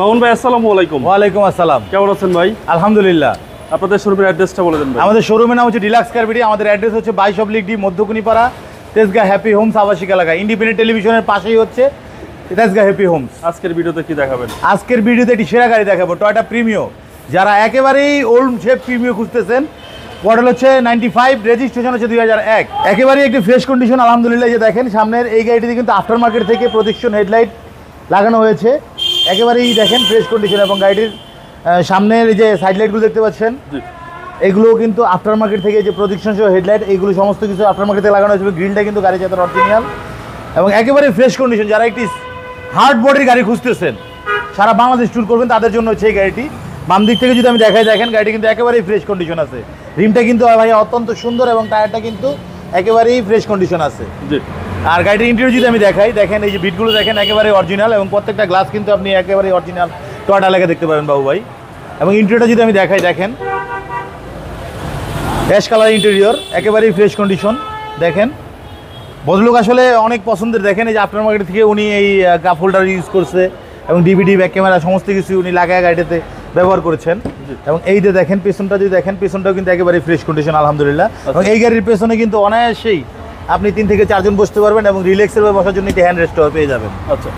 মামুন ভাই আসসালামু আলাইকুম। ওয়ালাইকুম আসসালাম। কেমন আছেন ভাই? আলহামদুলিল্লাহ। আপনাদের শোরুমের অ্যাড্রেসটা বলে দেন ভাই। আমাদের শোরুমের নাম হচ্ছে ডিলাক্স কারবিটি আমাদের অ্যাড্রেস হচ্ছে বাইশ oblique D Madhyakunipara Tejgaon happy homes আবাসিক এলাকা। ইন্ডিপেন্ডেন্ট টেলিভিশনের পাশেই হচ্ছে তেজগা হ্যাপি হোমস আজকের ভিডিওতে কি দেখাবেন? আজকের ভিডিওতে একটি সেরা গাড়ি দেখাবো টয়টা প্রিমিও যারা একেবারেই ওল্ড শেপ প্রিমিও খুঁজতেছেন মডেল হচ্ছে নাইনটি ফাইভ রেজিস্ট্রেশন হচ্ছে দুই হাজার এক। একেবারেই একটি ফ্রেশ কন্ডিশন আলহামদুলিল্লাহ যে দেখেন সামনের এই গাড়িটিতে কিন্তু আফটার মার্কেট থেকে প্রজেকশন হেডলাইট লাগানো হয়েছে। একেবারেই দেখেন ফ্রেশ কন্ডিশন এবং গাড়িটির সামনের এই যে সাইড লাইটগুলো দেখতে পাচ্ছেন এগুলো কিন্তু আফটার মার্কেট থেকে যে প্রজেকশন সহ হেডলাইট এগুলো সমস্ত কিছু আফটার মার্কেটে লাগানো হয়েছে গ্রিলটা কিন্তু গাড়ি যাতে অরিজিনাল এবং একেবারে ফ্রেশ কন্ডিশন যারা একটি হার্ড বডির গাড়ি খুঁজতেছেন সারা বাংলাদেশ ট্যুর করবেন তাদের জন্য হচ্ছে এই গাড়িটি। বাম দিক থেকে যদি আমি দেখাই দেখেন গাড়িটি কিন্তু একেবারেই ফ্রেশ কন্ডিশন আছে। রিমটা কিন্তু ভাই অত্যন্ত সুন্দর এবং টায়ারটা কিন্তু একেবারেই ফ্রেশ কন্ডিশন আছে। আর গাড়িটির ইন্টেরিয়র যদি আমি দেখাই দেখেন এই যে বিটগুলো দেখেন একেবারে অরিজিনাল এবং প্রত্যেকটা গ্লাস কিন্তু আপনি একেবারে অরিজিনাল টয়টা লেগে দেখতে পাবেন বাবু ভাই। এবং ইন্টেরিয়রটা যদি আমি দেখাই দেখেন। অ্যাশ কালার ইন্টেরিয়র একেবারেই ফ্রেশ কন্ডিশন দেখেন। ভদ্রলোক আসলে অনেক পছন্দের দেখেন এই যে আপনার মার্কেট থেকে উনি এই কাপ হোল্ডার ইউজ করছে এবং ডিভিডি ব্যাক ক্যামেরা সমস্ত কিছু উনি লাগায় গাড়িটাতে ব্যবহার করেছেন। এবং এই যে দেখেন পেছনটা যদি দেখেন পেছনটাও কিন্তু একেবারে ফ্রেশ কন্ডিশন আলহামদুলিল্লাহ। এবং এই গাড়ির পেছনে কিন্তু অনায়াসেই আপনি তিন থেকে চারজন বসতে পারবেন এবং রিল্যাক্সের বসার জন্য একটি হ্যান্ড রেস্টও পেয়ে যাবেন। আচ্ছা।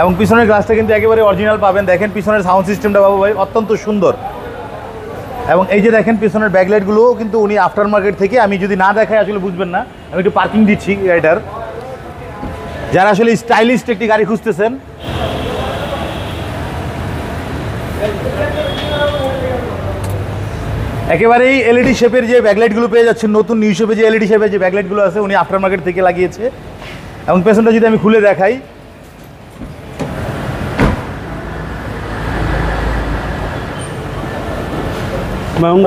এবং পিছনের গ্লাসটা কিন্তু একেবারে অরিজিনাল পাবেন। দেখেন পিছনের সাউন্ড সিস্টেমটা বাবু ভাই অত্যন্ত সুন্দর। এবং এই যে দেখেন পিছনের ব্যাকলাইটগুলোও কিন্তু উনি আফটার মার্কেট থেকে আমি যদি না দেখাই আসলে বুঝবেন না। আমি একটু পার্কিং দিচ্ছি গাড়িটার যারা আসলে স্টাইলিস্ট একটি গাড়ি খুঁজতেছেন একেবারেই এলইডি শেপের যে ব্যাকলাইটগুলো পেয়ে যাচ্ছেন নতুন নিউ শেপে যে এলইডি শেপের যে ব্যাকলাইটগুলো আছে উনি আফটার মার্কেট থেকে লাগিয়েছে। এবং পেছনটা যদি আমি খুলে দেখাই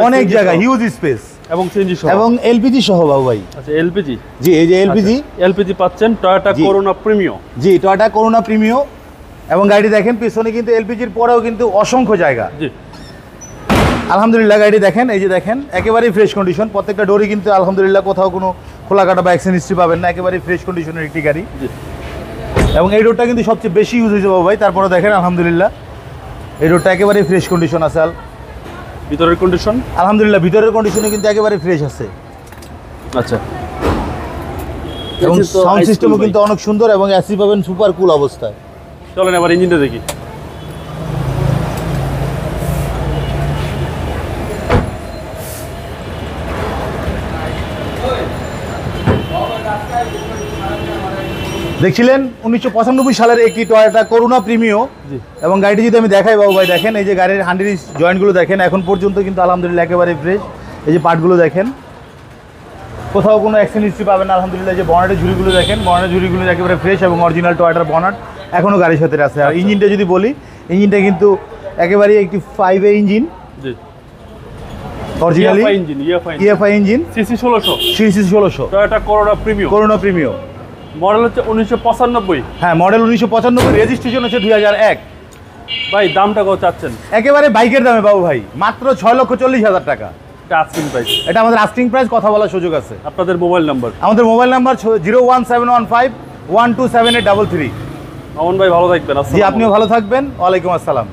অনেক জায়গা। হিউজ স্পেস এবং সিএনজি সহ। এবং এলপিজি সহ বাবু ভাই। আচ্ছা এলপিজি জি এই যে এলপিজি এলপিজি পাচ্ছেন Toyota Corona Premio G Toyota Corona Premio এবং গাড়ি দেখেন পিছনে কিন্তু এলপিজির পরেও কিন্তু অসংখ্য জায়গা। জি। আলহামদুলিল্লাহ গাড়ি দেখেন এই যে দেখেন একেবারেই ফ্রেশ কন্ডিশন প্রত্যেকটা ডোরই কিন্তু আলহামদুলিল্লাহ কোথাও কোনো খোলা কাটা বা অ্যাক্সিডেন্ট হিস্ট্রি পাবেন না একেবারেই ফ্রেশ কন্ডিশনের একটি গাড়ি। এবং এই রোডটা কিন্তু সবচেয়ে বেশি ইউজ হয়েছে বাবু ভাই তারপরে দেখেন আলহামদুলিল্লাহ এই রোডটা একেবারেই ফ্রেশ কন্ডিশন আছে আল- ভিতরের কন্ডিশন আলহামদুলিল্লাহ ভিতরের কন্ডিশনে কিন্তু একেবারে ফ্রেশ আছে। আচ্ছা। এবং সাউন্ড সিস্টেমও কিন্তু অনেক সুন্দর এবং এসি পাবেন সুপার কুল অবস্থায়। চলেন এবার ইঞ্জিনটা দেখি। দেখছিলেন? উনিশশো পঁচানব্বই সালের একটি টয়োটা করুণা প্রিমিও এবং গাড়িটি যদি আমি দেখাই বাবু ভাই দেখেন এই যে গাড়ির হান্ড্রেড জয়েন্টগুলো দেখেন এখন পর্যন্ত কিন্তু আলহামদুলিল্লাহ একেবারে ফ্রেশ এই যে পার্টগুলো দেখেন কোথাও কোনো অ্যাক্সিডেন্ট হিস্ট্রি পাবেন আলহামদুলিল্লাহ এই যে বনাটের ঝুড়িগুলো দেখেন বনাটের ঝুড়িগুলো একেবারে ফ্রেশ এবং অরিজিনাল টয়োটার বনাট এখনও গাড়ির সাথে আছে। আর ইঞ্জিনটা যদি বলি ইঞ্জিনটা কিন্তু একেবারেই একটি five A engine. Originally EFI engine EFI EFI engine. CC ষোলোশো। সিরিজ ষোলোশো। Toyota Corona Premio Corona Premio model হচ্ছে উনিশশো পঁচানব্বই। হ্যাঁ মডেল উনিশশো পঁচানব্বই রেজিস্ট্রেশন হচ্ছে দুই হাজার এক। ভাই দামটা কত চাচ্ছেন? একেবারে বাইকের দামে বাবু ভাই মাত্র ছয় লক্ষ চল্লিশ হাজার টাকা। এটা আস্কিং প্রাইস এটা আমাদের প্রাইস কথা বলার সুযোগ আছে। আপনাদের মোবাইল নাম্বার আমাদের mobile number zero one seven one five one two seven eight double three ভাই ভালো থাকবেন জি আসসালামু আপনিও ভালো থাকবেন ওয়ালাইকুম আসসালাম।